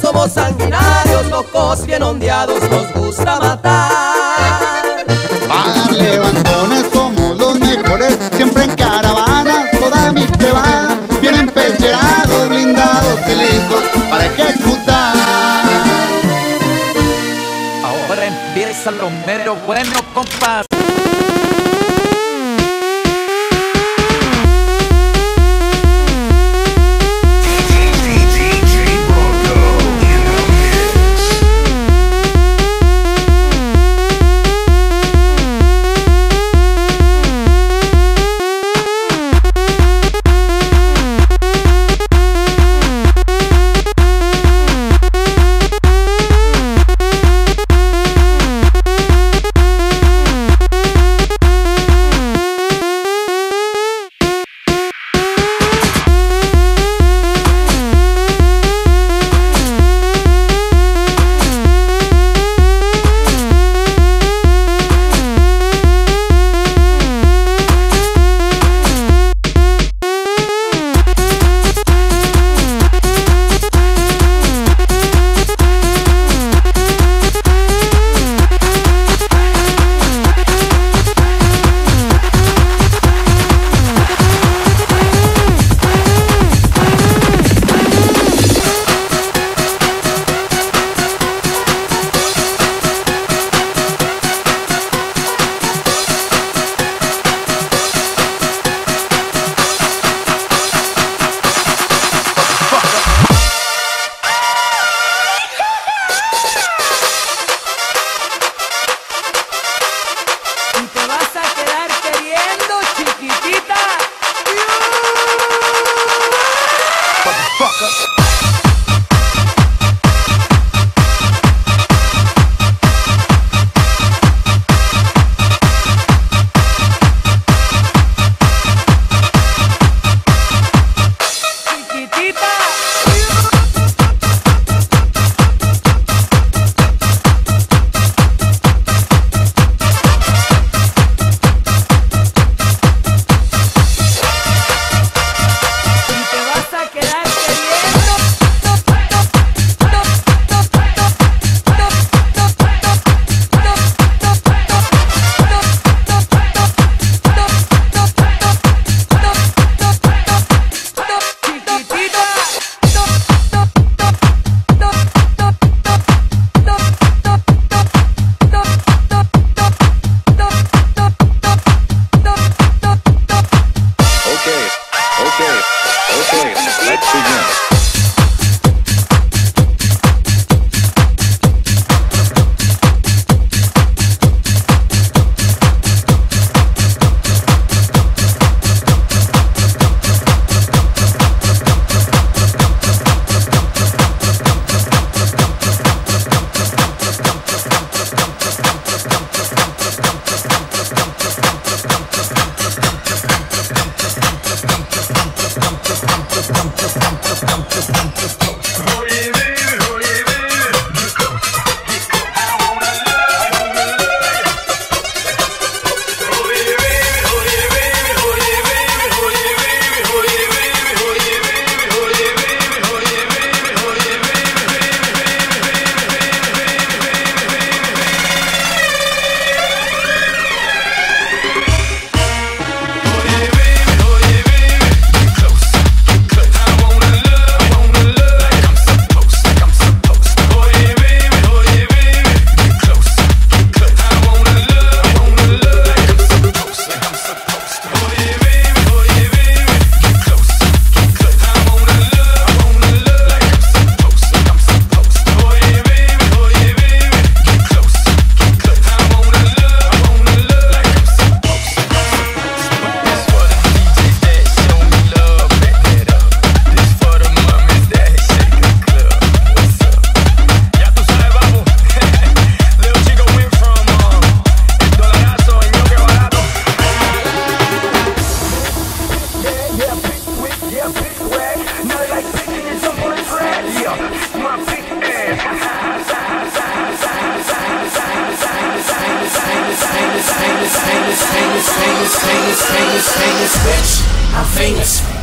Somos sanguinarios, locos, bien ondeados Nos gusta matar. Para levantones somos los mejores Siempre en caravana, toda mi cebada Bien empecherados, blindados y listos para ejecutar. Ahora empieza lo mero bueno, famous, famous, famous, famous, famous, famous, rich. I'm famous.